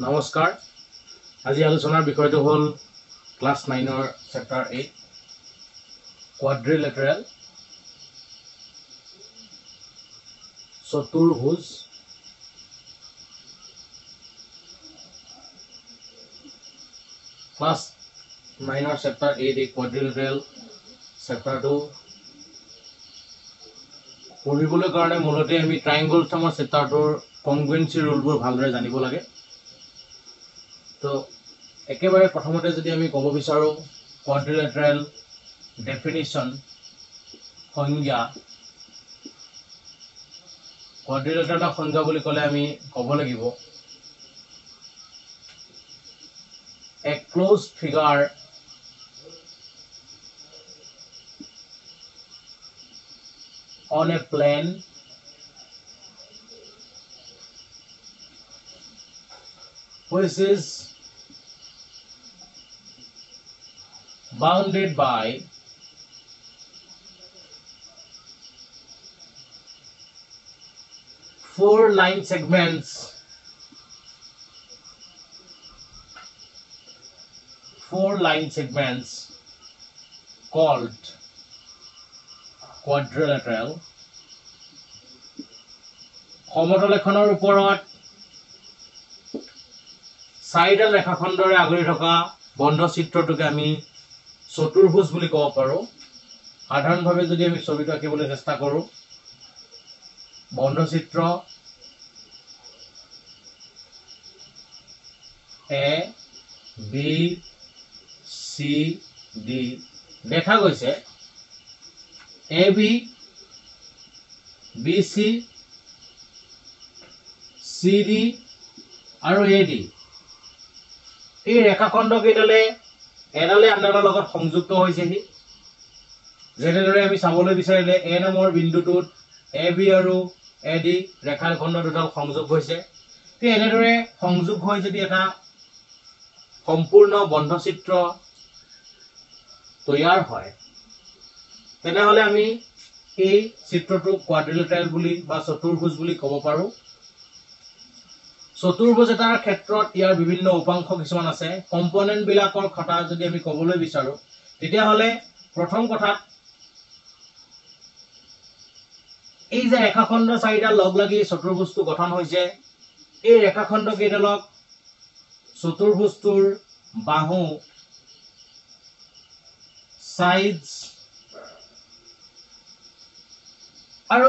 নমস্কাৰ। আজি আলোচনাৰ বিষয়টো হ'ল ক্লাছ নাইনৰ চেপ্টাৰ এইট কোৱাড্ৰিলেটাৰেল চতুৰ্ভুজ। ক্লাছ নাইনৰ চেপ্টাৰ এইট এই কোৱাড্ৰিলেটাৰেল চেপ্টাৰটো পঢ়িবলৈ কাৰণে মূলতে আমি ট্ৰাইংগল থামৰ চেপ্টাৰটোৰ কংগুৱেঞ্চি ৰুলবোৰ ভালদৰে জানিব লাগে। তো একেবাৰে প্ৰথমতে যদি আমি ক'ব বিচাৰোঁ কোৱাড্ৰিলেটাৰেল ডেফিনিশ্যন সংজ্ঞা কোৱাড্ৰিলেটাৰেলৰ সংজ্ঞা বুলি ক'লে আমি ক'ব লাগিব a closed figure on a plane which is bounded by four line segments four line segments called quadrilateral সমতল এখনৰ ওপৰত চাৰিডাল ৰেখাখণ্ডৰে আগুৰি থকা বন্ধ চিত্ৰটোকে আমি চতুৰ্ভুজ বুলি ক'ব পাৰোঁ। সাধাৰণভাৱে যদি আমি ছবিটো আঁকিবলৈ চেষ্টা কৰোঁ বন্ধ চিত্ৰ এ বি চি ডি দেখা গৈছে। A B B C C D আৰু এ ডি। এই ৰেখাখণ্ডকেইডালে এডালে আনডালৰ লগত সংযুক্ত হৈছেহি। যেনেদৰে আমি চাবলৈ বিচাৰিলে এ নামৰ বিন্দুটোত এ বি আৰু এ ডি ৰেখাখণ্ড দুডাল সংযোগ হৈছে। ঠিক এনেদৰে সংযোগ হৈ যদি এটা সম্পূৰ্ণ বন্ধচিত্ৰ তৈয়াৰ হয় তেনেহ'লে আমি এই চিত্ৰটোক কোৱাড্ৰিলেটাৰেল বুলি বা চতুৰ্ভুজ বুলি ক'ব পাৰোঁ। চতুৰ্ভুজ এটাৰ ক্ষেত্ৰত ইয়াৰ বিভিন্ন উপাংশ কিছুমান আছে। কম্পনেণ্টবিলাকৰ কথা যদি আমি ক'বলৈ বিচাৰোঁ তেতিয়াহ'লে প্ৰথম কথাত এই যে ৰেখাখণ্ড চাৰিডাল লগ লাগি চতুৰ্ভুজটো গঠন হৈছে এই ৰেখাখণ্ড কেইডালক চতুৰ্ভুজটোৰ বাহু চাইজ আৰু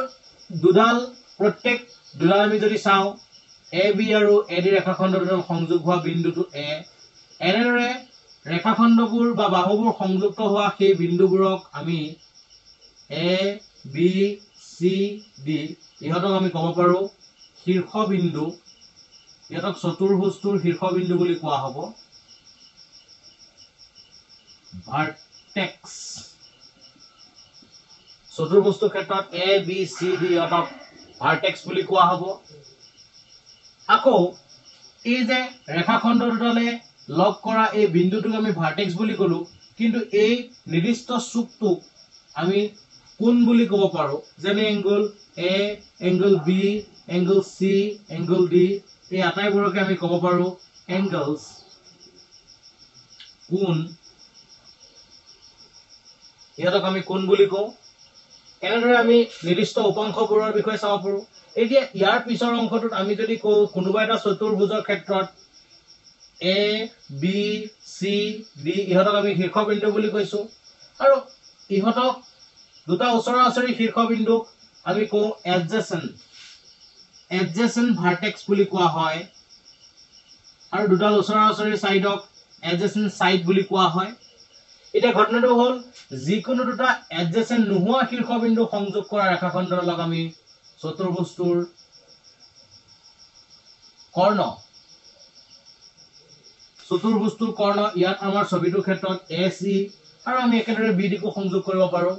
দুডাল প্ৰত্যেক দুডাল আমি যদি চাওঁ এ বি আৰু এ ডি ৰেখাখণ্ড দুডাল সংযোগ হোৱা বিন্দুটো এ। এনেদৰে ৰেখাখণ্ডবোৰ বা বাহুবোৰ সংযুক্ত হোৱা সেই বিন্দুবোৰক আমি এ বি চি ডি ইহঁতক আমি ক'ব পাৰোঁ শীৰ্ষবিন্দু ইহঁতক চতুৰ্ভুজটোৰ শীৰ্ষবিন্দু বুলি কোৱা হ'ব। ভাৰ্টেক্স চতুৰ্ভুজটোৰ ক্ষেত্ৰত এ বি চি ডি ইহঁতক ভাৰ্টেক্স বুলি কোৱা হ'ব। আকৌ এই যে ৰেখাখণ্ড দুডালে লগ কৰা এই বিন্দুটোক আমি ভাৰ্টেক্স বুলি ক'লো কিন্তু এই নিৰ্দিষ্ট চুকটোক আমি কোণ বুলি ক'ব পাৰোঁ যেনে angle A angle B angle C angle D এই আটাইবোৰকে আমি ক'ব পাৰোঁ এংগলছ কোণ ইহঁতক আমি কোণ বুলি কওঁ। এনেদৰে আমি নিৰ্দিষ্ট উপাংশবোৰৰ বিষয়ে চাব পাৰোঁ। এতিয়া ইয়াৰ পিছৰ অংশটোত আমি যদি কওঁ কোনোবা এটা চতুৰ্ভুজৰ ক্ষেত্ৰত এ বি চি ডি ইহঁতক আমি শীৰ্ষবিন্দু বুলি কৈছোঁ। আৰু ইহঁতক দুটা ওচৰা ওচৰি শীৰ্ষবিন্দুক আমি কওঁ এডজেচেণ্ট এডজেচেণ্ট ভাৰ্টেক্স বুলি কোৱা হয়। আৰু দুডাল ওচৰা ওচৰি ছাইডক এডজেচেণ্ট ছাইড বুলি কোৱা হয়। এতিয়া ঘটনাটো হ'ল যিকোনো দুটা এডজেচেণ্ট নোহোৱা শীৰ্ষবিন্দু সংযোগ কৰা ৰেখাখণ্ডৰ লগ আমি চতুৰ্ভুজটোৰ কৰ্ণ। চতুৰ্ভুজটোৰ কৰ্ণ ইয়াত আমাৰ ছবিটোৰ ক্ষেত্ৰত এ চি আৰু আমি একেদৰে বি ডিকো সংযোগ কৰিব পাৰোঁ।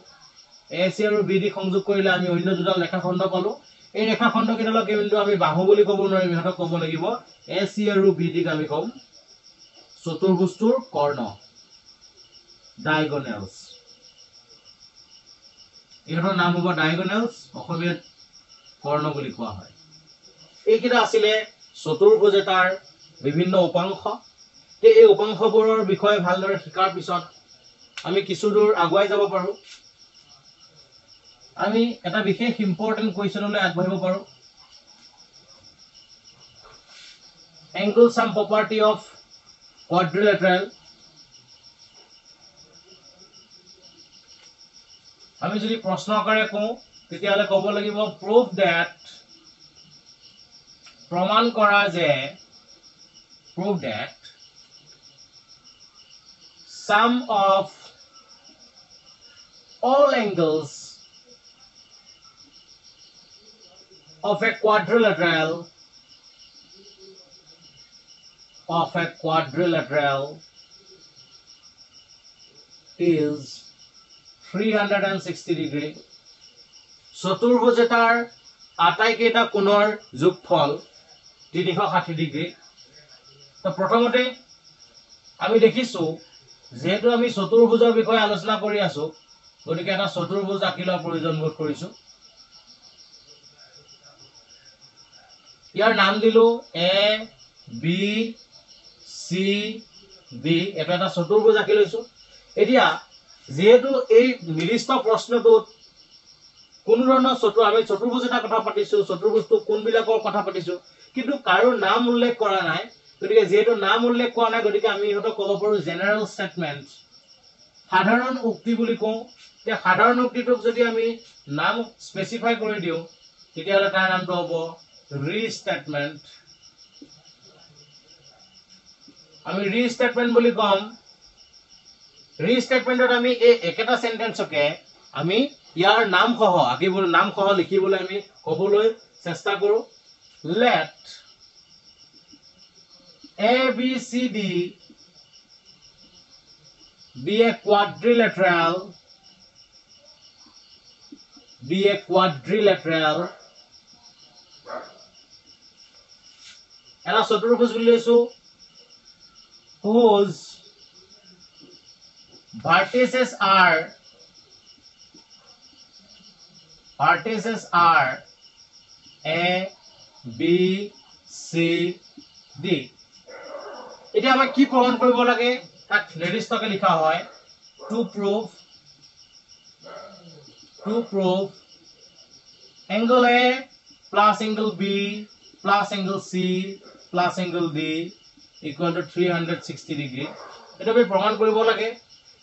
এ চি আৰু বি ডি সংযোগ কৰিলে আমি অন্য দুডাল ৰেখাখণ্ড পালোঁ। এই ৰেখাখণ্ড কেইডালক কিন্তু আমি বাহু বুলি ক'ব নোৱাৰিম ইহঁতক ক'ব লাগিব। এ চি আৰু বি ডিক আমি ক'ম। চতুৰ্ভুজটোৰ কৰ্ণ। ডায়গনেলছ ইহঁতৰ নাম হ'ব ডায়গনেলছ অসমীয়াত কৰ্ণ বুলি কোৱা হয়। এইকেইটা আছিলে চতুৰ্ভুজ এটাৰ বিভিন্ন উপাংশ। এই উপাংশবোৰৰ বিষয়ে ভালদৰে শিকাৰ পিছত আমি কিছু দূৰ আগুৱাই যাব পাৰোঁ। আমি এটা বিশেষ ইম্পৰ্টেণ্ট কুৱেশ্যনলৈ আগবাঢ়িব পাৰোঁ। এংগল চাম প্ৰপাৰ্টি অফ quadrilateral আমি যদি প্ৰশ্ন আকাৰে কওঁ তেতিয়াহ'লে ক'ব লাগিব প্ৰুভ ডেট প্ৰমাণ কৰা যে prove that sum of all angles of a quadrilateral of a quadrilateral is 360 degree. চতুৰ্ভুজ এটাৰ আটাইকেইটা কোণৰ যোগফল তিনিশ ষাঠি ডিগ্ৰী। তো প্ৰথমতে আমি দেখিছোঁ যিহেতু আমি চতুৰ্ভুজৰ বিষয়ে আলোচনা কৰি আছো গতিকে এটা চতুৰ্ভুজ আঁকি লোৱাৰ প্ৰয়োজন বোধ কৰিছো। ইয়াৰ নাম দিলো এ বি চি ডি এইটো এটা চতুৰ্ভুজ আঁকি লৈছো। এতিয়া যিহেতু এই নিৰ্দিষ্ট প্ৰশ্নটোত কোনো ধৰণৰ চতুৰ আমি চতুৰ্ভুজ এটা কথা পাতিছো চতুৰ্ভুজটো কোনবিলাকৰ কথা পাতিছো কিন্তু কাৰো নাম উল্লেখ কৰা নাই। গতিকে যিহেতু নাম উল্লেখ কৰা নাই গতিকে আমি ইহঁতক ক'ব পাৰো জেনেৰেল ষ্টেটমেণ্ট সাধাৰণ উক্তি বুলি কওঁ। এতিয়া সাধাৰণ উক্তিটোক যদি আমি নাম স্পেচিফাই কৰি দিওঁ তেতিয়াহ'লে তাৰ নামটো হ'ব ৰি ষ্টেটমেণ্ট আমি ৰি ষ্টেটমেণ্ট বুলি ক'ম। ৰি ষ্টেটমেণ্টত আমি এই একেটা চেণ্টেন্সকে আমি ইয়াৰ নামসহ আঁকিবলৈ নামসহ লিখিবলৈ আমি ক'বলৈ চেষ্টা কৰোঁ let A, B, C, D be a quadrilateral, be a quadrilateral. এটা চতুৰ্ভুজ বুলি লৈছো whose vertices vertices are A, B, C, D. এতিয়া আমাক কি প্ৰমাণ কৰিব লাগে? তাক নিৰ্দিষ্টকে লিখা হয়। To prove to prove angle A plus angle B plus angle C plus angle D equal to three hundred sixty degree এইটো আমি প্ৰমাণ কৰিব লাগে।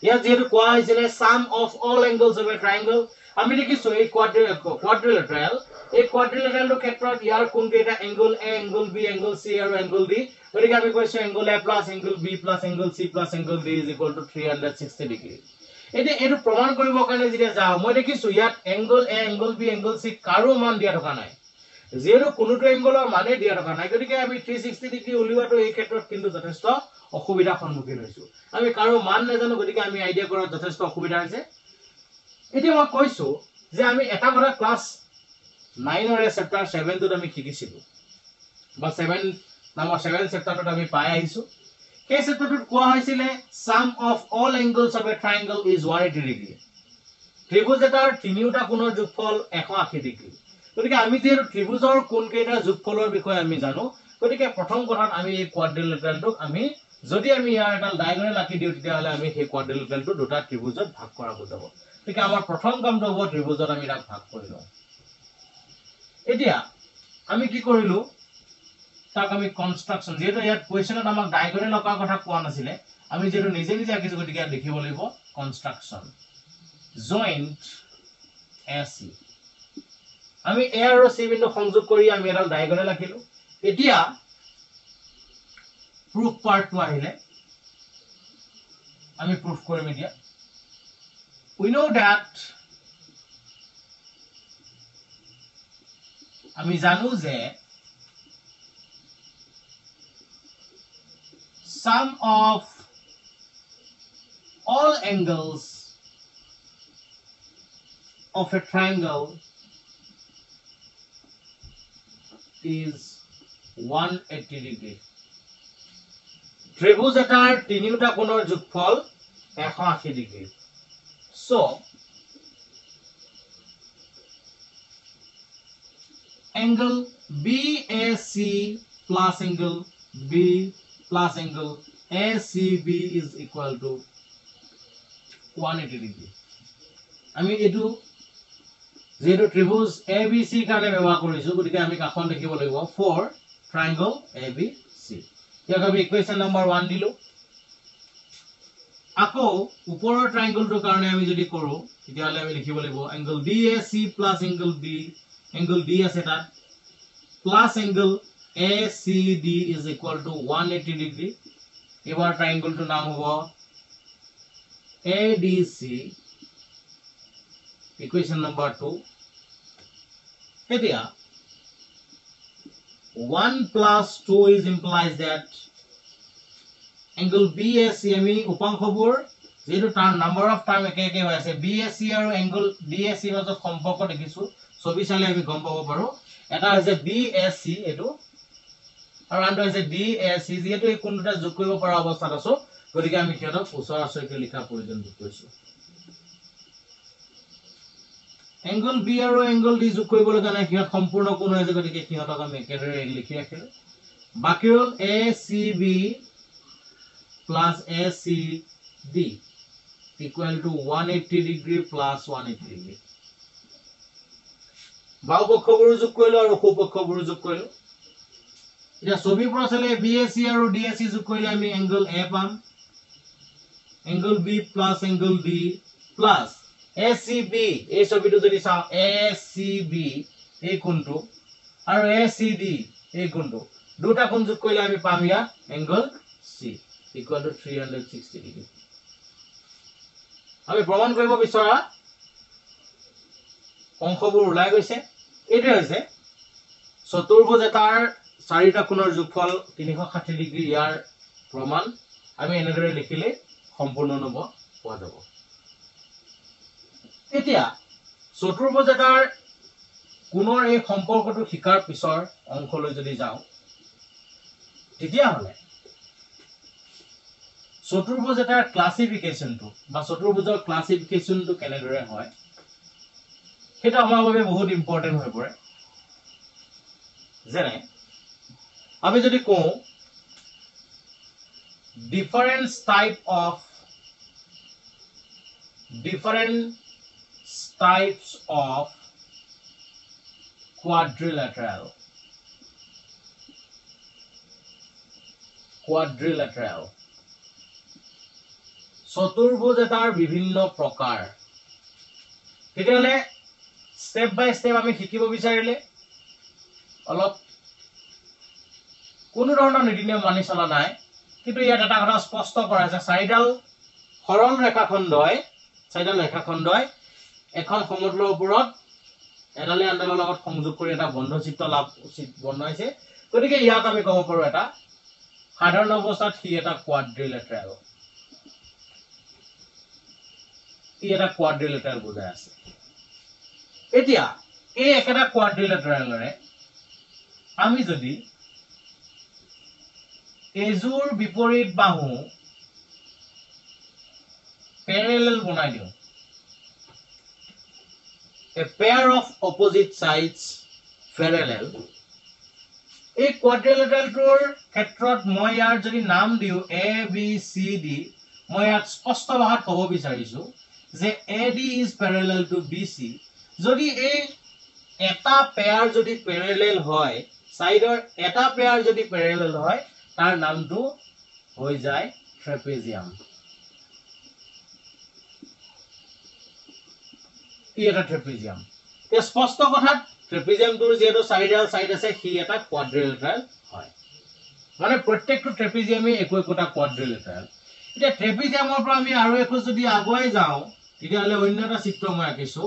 ইয়াত যিহেতু কোৱা হৈছিলে sum of all angles of a triangle আমি দেখিছো এই কোৱাড্ৰিলেটাৰেল এই কোৱাড্ৰিলেটাৰেলটোৰ ক্ষেত্ৰত ইয়াৰ কোনকেইটা angle A angle B angle C আৰু এংগল ডি গতিকে আমি কৈছো angle A plus angle B plus angle C plus angle D is equal to three hundred sixty degree এতিয়া এইটো প্ৰমাণ কৰিবৰ কাৰণে যেতিয়া যাওঁ মই দেখিছো ইয়াত angle A angle B angle C কাৰো মান দিয়া থকা নাই। যিহেতু কোনোটো এংগলৰ মানে দিয়া থকা নাই। গতিকে আমি থ্ৰী ছিক্সটি ডিগ্ৰী উলিওৱাটো এই ক্ষেত্ৰত কিন্তু যথেষ্ট অসুবিধাৰ সন্মুখীন হৈছো। আমি কাৰো মান নাজানো গতিকে আমি আইডিয়া কৰাত যথেষ্ট অসুবিধা হৈছে। এতিয়া মই কৈছো যে আমি এটা কথা ক্লাছ নাইনৰে চেপ্টাৰ ছেভেনটোত আমি শিকিছিলো। বা ছেভেন নামৰ ছেভেন চেপ্টাৰটোত আমি পাই আহিছো। সেই চেপ্টাৰটোত কোৱা হৈছিলে sum of all angles of a triangle is one eighty degree ত্ৰিভুজ এটাৰ তিনিওটা কোণৰ যোগফল এশ আশী ডিগ্ৰী গতিকে আমি যিহেতু ত্ৰিভুজৰ যোগফলৰ বিষয়ে আমি জানো গতিকে প্ৰথম কথাত আমি এই কোৱাড্ৰিলেটাৰেলটোক আমি যদি আমি ইয়াৰ এটা ডায়গনেল আঁকি দিওঁ তেতিয়াহ'লে আমি সেই দুটা ত্ৰিভুজত ভাগ কৰা বুজাব গতিকে আমাৰ প্ৰথম কামটো হ'ব ত্ৰিভুজত আমি তাক ভাগ কৰি লওঁ। এতিয়া আমি কি কৰিলো? তাক আমি কনষ্ট্ৰাকশ্যন যিহেতু ইয়াত কুৱেশ্যনত আমাক ডায়গনেল অঁকাৰ কথা কোৱা নাছিলে আমি যিহেতু নিজে নিজে আঁকিছো গতিকে ইয়াত লিখিব লাগিব কনষ্ট্ৰাকশ্যন জইণ্ট এ চি আমি এ আৰু চি বিন্দু সংযোগ কৰি আমি এডাল ডায়গনেল আঁকিলো। এতিয়া প্ৰুফ পাৰ্টটো আহিলে। আমি প্ৰুফ কৰিম এতিয়া। উই know that যে sum of all angles of a triangle is 180 degree. তিনিওটা কোণৰ যোগফল এশ আশী degree angle B plus angle A C B is equal to one eighty degree আমি এইটো যিহেতু ত্ৰিভুজ এ বি চিৰ কাৰণে ব্যৱহাৰ কৰিছো গতিকে আমি কাষত দেখিব লাগিব for triangle A B C ইয়াক আমি ইকুৱেশ্যন নম্বৰ ওৱান দিলো। আকৌ ওপৰৰ ট্ৰাইংগলটোৰ কাৰণে আমি যদি কৰো তেতিয়াহ'লে আমি লিখিব লাগিব angle D A C plus angle B angle D আছে তাত plus angle A C D is equal to one eighty degree এইবাৰ ট্ৰাইংগলটোৰ নাম হ'ব A D C equation number two এতিয়া one plus two is implies that angle B A C আমি উপাংশবোৰ যিহেতু তাৰ নাম্বাৰ অফ টাৰ্ম একে একে হৈ আছে বি এ চি আৰু এংগল বি এ চিৰ মাজত সম্পৰ্ক দেখিছো ছবি চালে আমি গম পাব পাৰো। এটা হৈছে বি এ চি এইটো আৰু আনটো হৈছে ডি এ চি যিহেতু এই কোন দুটা যোগ কৰিব পৰা অৱস্থাত আছো গতিকে আমি সিহঁতক ওচৰা ওচৰিকৈ লিখাৰ প্ৰয়োজন বোধ কৰিছো। এংগল বি আৰু এংগল ডি যোগ কৰিবলৈ কাৰণে সিহঁত সম্পূৰ্ণ কোন হৈছে গতিকে সিহঁতক আমি একেদৰে লিখি ৰাখিলো। বাকী হ'ল A C B plus A C D equal to one eighty degree plus one eighty degree বাও পক্ষবোৰো যোগ কৰিলো আৰু সু পক্ষবোৰো যোগ কৰিলো। এতিয়া ছবিৰ পৰা চালে বি এ চি আৰু ডি এ চি যোগ কৰিলে আমি এংগল এ পাম। Angle B plus angle D plus A C B এই ছবিটো যদি চাওঁ এ চি বি এই কোণটো আৰু এ চি ডি এই কোণটো। দুটা কোণ যোগ কৰিলে আমি পাম ইয়াত angle C equal to three hundred sixty degree আমি প্ৰমাণ কৰিব বিচৰা অংশবোৰ ওলাই গৈছে। এইটোৱে হৈছে চতুৰ্ভুজ এটাৰ চাৰিটা কোণৰ যোগফল তিনিশ ষাঠি ডিগ্ৰী ইয়াৰ প্ৰমাণ। আমি এনেদৰে লিখিলে সম্পূৰ্ণ নম্বৰ পোৱা যাব। এতিয়া চতুৰ্ভুজ এটাৰ কোণৰ এই সম্পৰ্কটো শিকাৰ পিছৰ অংশলৈ যদি যাওঁ তেতিয়াহ'লে চতুৰ্ভুজ এটাৰ ক্লাছিফিকেশ্যনটো বা চতুৰ্ভুজৰ ক্লাছিফিকেশ্যনটো কেনেদৰে হয় সেইটো আমাৰ বাবে বহুত ইম্পৰ্টেণ্ট হৈ পৰে। যেনে আমি যদি কওঁ difference type of different types of quadrilateral quadrilateral চতুৰ্ভুজ এটাৰ বিভিন্ন প্ৰকাৰ। তেতিয়াহ'লে ষ্টেপ বাই ষ্টেপ আমি শিকিব বিচাৰিলে অলপ কোনো ধৰণৰ নীতি নিয়ম মানি চলা নাই কিন্তু ইয়াত এটা কথা স্পষ্ট কৰা হৈছে চাৰিডাল সৰল ৰেখাখণ্ডই চাৰিডাল ৰেখাখণ্ডই এখন সমতলৰ ওপৰত এডালে আনডালৰ লগত সংযোগ কৰি এটা বন্ধচিত্ৰ লাভ বনাইছে গতিকে ইয়াক আমি ক'ব পাৰো এটা সাধাৰণ অৱস্থাত সি এটা কোৱাড্ৰিলেটাৰেল ই এটা কোৱাড্ৰিলেটাৰেল বুজাই আছে। এতিয়া এই একেটা কোৱাড্ৰিলেটাৰেলৰে আমি যদি এযোৰ বিপৰীত বাহু পেৰেলেল বনাই দিওঁ a pair of opposite sides parallel এই কোৱাড্ৰিলেটাৰেলটোৰ ক্ষেত্ৰত মই ইয়াৰ যদি নাম দিওঁ এ বি চি ডি মই ইয়াত স্পষ্ট ভাষাত ক'ব বিচাৰিছো। যে A D is parallel to B C যদি এই এটা পেয়াৰ যদি পেৰেলেল হয় চাইডৰ এটা পেয়াৰ যদি পেৰেলেল হয় তাৰ নামটো হৈ যায় ট্ৰেপেজিয়াম ই এটা ট্ৰেপিজিয়াম এই স্পষ্ট কথাত ট্ৰেপিজিয়ামটোৰ যিহেতু চাৰিডাল চাইড আছে সি এটা কোৱাড্ৰিলেটাৰেল হয়। মানে প্ৰত্যেকটো ট্ৰেপিজিয়ামেই একো একোটা কোৱাড্ৰিলেটাৰেল এতিয়া ট্ৰেপিজিয়ামৰ পৰা আমি আৰু একো যদি আগুৱাই যাওঁ তেতিয়াহ'লে অন্য এটা চিত্ৰ মই আঁকিছো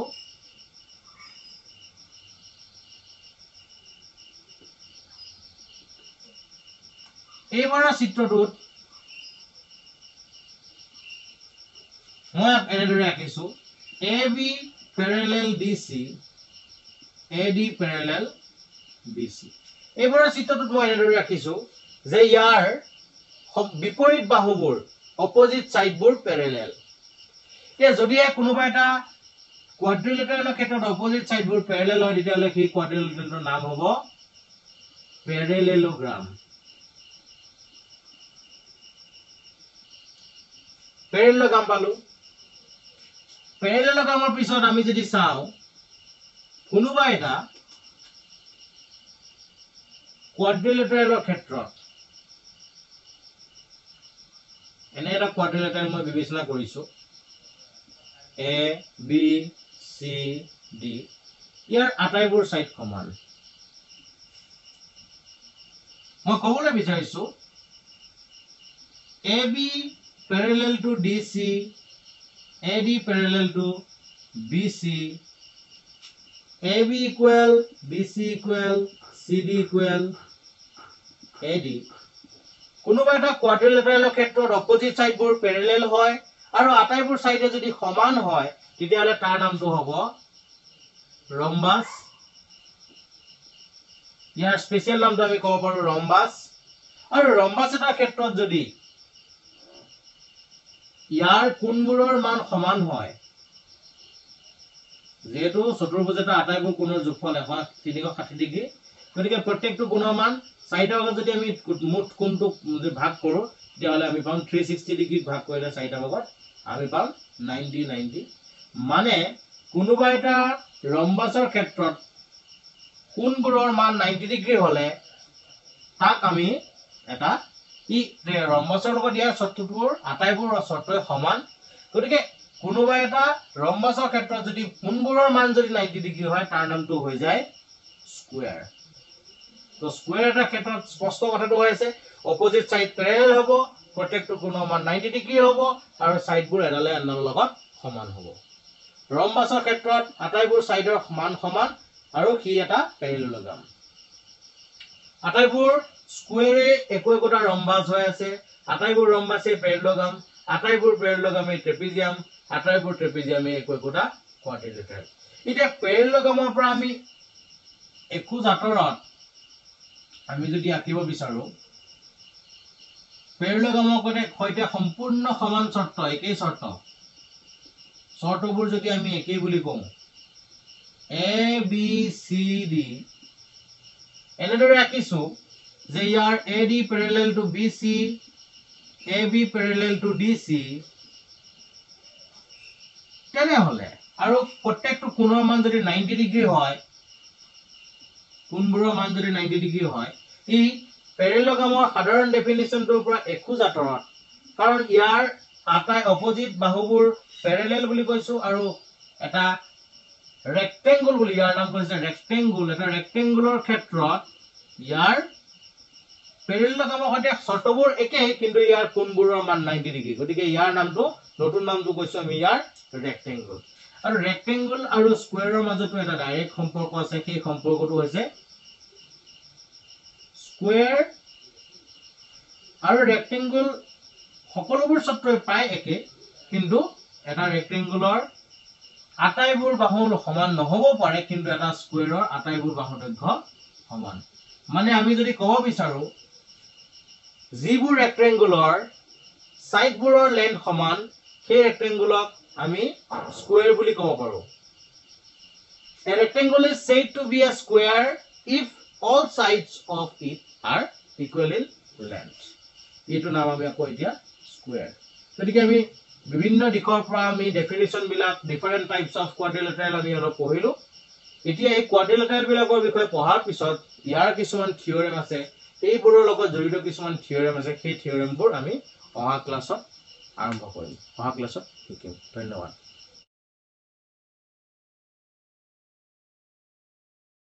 এইবাৰৰ চিত্ৰটোত মই এনেদৰে আঁকিছো A B parallel D C A D parallel D C এইবাৰৰ চিত্ৰটোত মই এনেদৰে ৰাখিছো যে ইয়াৰ বিপৰীত বাহুবোৰ অপজিট চাইডবোৰ পেৰেলেল এতিয়া যদিহে কোনোবা এটা কোৱাড্ৰিলেটাৰেলৰ ক্ষেত্ৰত অপজিট চাইডবোৰ পেৰেলেল হয় তেতিয়াহ'লে সেই কোৱাড্ৰিলেটাৰেলৰ নাম হ'ব পেৰেলেলোগ্ৰাম পেৰেলেলোগ্ৰাম পালোঁ। পেৰেলেলোগ্ৰামৰ পিছত আমি যদি চাওঁ কোনোবা এটা কোৱাড্ৰিলেটাৰেলৰ ক্ষেত্ৰত এনে এটা কোৱাড্ৰিলেটাৰেল মই বিবেচনা কৰিছোঁ। এ বি চি ডি ইয়াৰ আটাইবোৰ ছাইড সমান। মই ক'বলৈ বিচাৰিছো A B parallel to D C A D parallel to B C A B equal B C equal C D equal A D কোনোবা এটা কোৱাড্ৰিলেটাৰেলৰ ক্ষেত্ৰত অপজিট ছাইডবোৰ পেৰেলেল হয় আৰু আটাইবোৰ ছাইডে যদি সমান হয় তেতিয়াহ'লে তাৰ নামটো হ'ব ৰম্বাছ ইয়াৰ স্পেচিয়েল নামটো আমি ক'ব পাৰো ৰম্বাছ আৰু ৰম্বাছ এটাৰ ক্ষেত্ৰত যদি ইয়াৰ কোণবোৰৰ মান সমান হয় যিহেতু চতুৰ্ভুজ এটা আটাইবোৰ কোণৰ যোগফল এশ তিনিশ ষাঠি ডিগ্ৰী গতিকে প্ৰত্যেকটো কোণৰ মান চাৰিটা যদি আমি মুঠ কোণটোক যদি ভাগ কৰোঁ তেতিয়াহ'লে আমি পাম থ্ৰী ছিক্সটি ডিগ্ৰীত ভাগ কৰিলে চাৰিটা ভাগত। আমি পাম নাইণ্টি নাইণ্টি মানে কোনোবা এটা ৰম্বাছৰ ক্ষেত্ৰত কোণবোৰৰ মান নাইণ্টি ডিগ্ৰী হ'লে তাক আমি এটা ই ৰম্বাছৰ লগত ইয়াৰ চৰ্তবোৰ আটাইবোৰ চৰ্তই সমান। গতিকে কোনোবা এটা ৰম্বাছৰ ক্ষেত্ৰত যদি কোণবোৰৰ মান যদি নাইণ্টি ডিগ্ৰী হয় তাৰ নামটো হৈ যায় স্কুৱেৰ তো স্কুৱেৰ এটাৰ ক্ষেত্ৰত স্পষ্ট কথাটো হৈ আছে। অপজিট ছাইড পেৰেল হ'ব প্ৰত্যেকটো কোণৰ মান নাইণ্টি ডিগ্ৰী হ'ব আৰু ছাইডবোৰ এডালে এডালৰ লগত সমান হ'ব ৰম্বাছৰ ক্ষেত্ৰত আটাইবোৰ ছাইডৰ মান সমান আৰু সি এটা পেৰেলগাম আটাইবোৰ স্কুৱেৰে একো একোটা ৰম্বাছ হৈ আছে আটাইবোৰ ৰম্বাছে পেৰেলগাম আটাইবোৰ পেৰেলগামে ট্ৰেপিজিয়াম আটাইবোৰ ট্ৰেপিজিয়ামে একো একোটা কোৱাড্ৰিলেটাৰেল এতিয়া পেৰেলগামৰ পৰা আমি একোজ আঁতৰত আমি যদি আঁকিব বিচাৰো পেৰেলগামৰ সৈতে সম্পূৰ্ণ সমান চৰ্ত একেই চৰ্ত। চৰ্তবোৰ যদি আমি একেই বুলি কওঁ এ বি চি ডি এনেদৰে আঁকিছো যে ইয়াৰ A D parallel to B C A B parallel to D C তেনেহলে আৰু প্ৰত্যেকটো কোণৰ মান যদি নাইণ্টি ডিগ্ৰী হয় কোণবোৰৰ মান যদি নাইণ্টি ডিগ্ৰী হয় ই পেৰেলগামৰ সাধাৰণ ডেফিনেশ্যনটোৰ পৰা এখোজ আঁতৰত কাৰণ ইয়াৰ আটাই অপজিট বাহুবোৰ পেৰেলেল বুলি কৈছো আৰু এটা ৰেক্টেংগুল বুলি ইয়াৰ নাম কৈছে ৰেক্টেংগুল এটা ৰেক্টেংগুলৰ ক্ষেত্ৰত ইয়াৰ পেৰেলগামৰ সৈতে চৰ্তবোৰ একেই কিন্তু ইয়াৰ কোণবোৰৰ মান নাইণ্টি ডিগ্ৰী গতিকে ইয়াৰ নামটো নতুন নামটো কৈছো আমি ইয়াৰ ৰেক্টেংগুল আৰু ৰেক্টেংগুল আৰু স্কুৱেৰৰ মাজতো এটা ডাইৰেক্ট সম্পৰ্ক আছে সেই সম্পৰ্কটো হৈছে স্কুৱেৰ আৰু ৰেক্টেংগুল সকলোবোৰ চৰ্তই প্ৰায় একে কিন্তু এটা ৰেক্টেংগুলৰ আটাইবোৰ বাহু সমান নহ'ব পাৰে কিন্তু এটা স্কুৱেৰৰ আটাইবোৰ বাহু দৈৰ্ঘ্য সমান। মানে আমি যদি ক'ব বিচাৰো যিবোৰ ৰেক্টেংগুলৰ ছাইডবোৰৰ লেন্থ সমান সেই ৰেক্টেংগুলক আমি স্কুৱেৰ বুলি ক'ব পাৰো। Rectangle is said to be a square if all sides of it are equal in length. এইটো নাম আমি আকৌ এতিয়া স্কুৱেৰ গতিকে আমি বিভিন্ন দিশৰ পৰা আমি ডেফিনেশ্যন বিলাক ডিফাৰেণ্ট টাইপছ অফ কোৱাড্ৰিলেটাৰেল আমি অলপ পঢ়িলো। এতিয়া এই কোৱাড্ৰিলেটাৰেল বিলাকৰ বিষয়ে পঢ়াৰ পিছত ইয়াৰ কিছুমান থিয়ৰেম আছে। এইবোৰৰ লগত জড়িত কিছুমান থিয়ৰেম আছে। সেই থিয়ৰেমবোৰ আমি অহা ক্লাছত আৰম্ভ কৰিম। অহা ক্লাছত শিকিম। ধন্যবাদ।